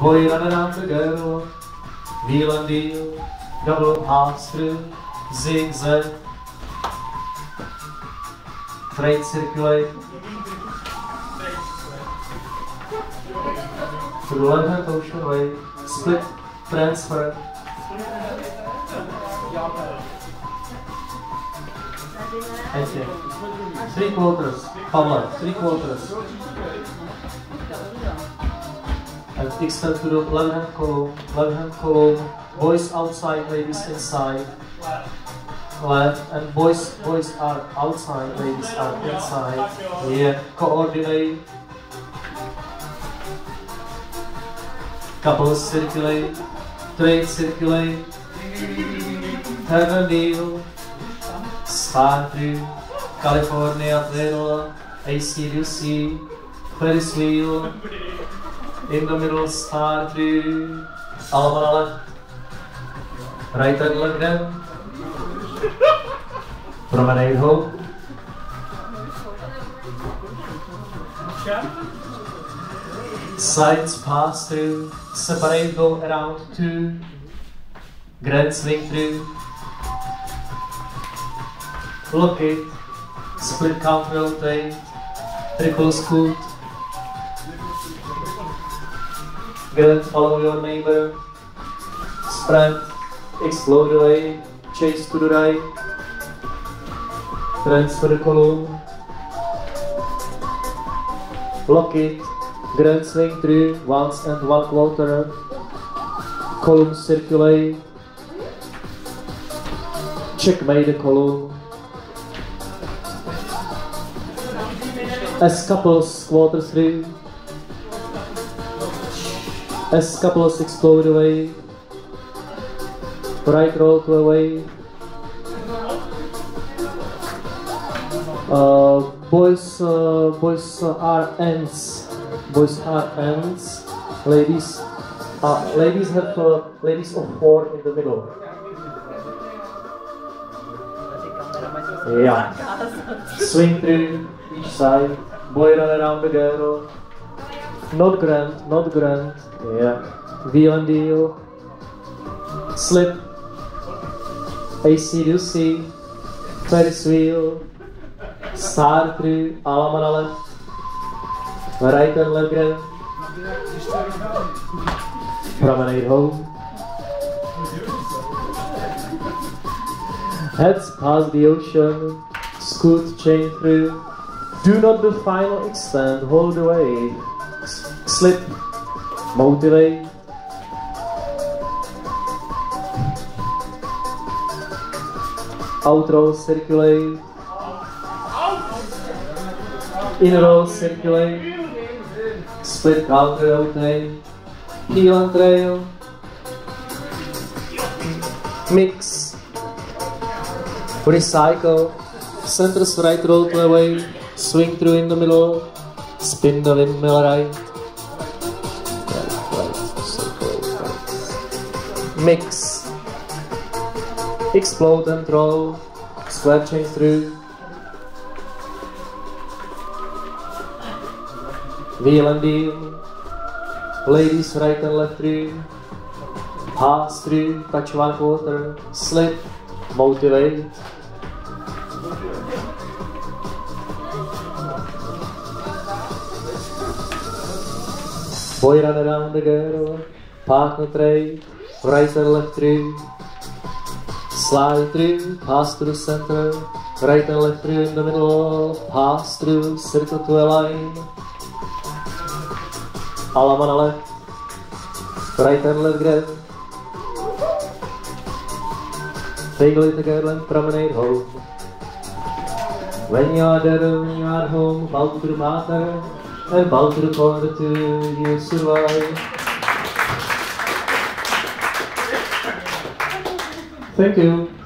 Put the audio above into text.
Boy run around the girl, wheel and deal, double pass through, zigzag, straight circulate, to the left hand ocean way, split, transfer, Thank you. Three quarters, Pavla, three quarters. And extend to the left hand column, left hand column, boys outside, ladies inside. Left and boys boys are outside, ladies are inside. Yeah, coordinate. Couples circulate, trade circulate, have a deal. Spartry, California Trail, Acey Deucey, Ferris wheel, in the middle Spartry, Alma left, right and left then, promenade home, sides pass through, separate go around two, grand swing through, lock it, split count rotate, triple scoot, good, follow your neighbor, spread, explode away, chase to the right, transfer the column, block it, grand swing through. Once and one quarter, column circulate, checkmate the column, as couples quarter through, couples explode away, right roll to away, uh, boys, uh, boys are ends, boys are ends, ladies, uh, ladies have uh, ladies of four in the middle. Yeah. Swing through each side. Boy run around the girl. Not grand, not grand. Yeah. And deal. Slip. Acey Deucey. Ferris wheel. Star through. Alama na left. Right and left grand. Promenade home. Heads past the ocean, scoot chain through. Do not do final extend, hold the S- slip, motivate. Outro circulate. In circulate. Split counter rotate. Heel and trail. Mix. Recycle. Center right roll to away. Swing through in the middle. Spin the windmill. Right, Mix. Explode and roll. Chain through. Wheel and deal. Ladies right and left through. Pass through, touch one quarter, slip, motivate. Boy run around the girl, partner trade, right and left through. Slide through, pass through center, right and left through in the middle, pass through, circle to a line. Alama na left, right and left grab. Wiggle it together and promenade home. When you are there, when you are home, bow to the matter, and bow to the corner to you survive. Thank you.